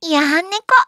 やはねこ。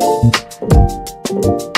Thank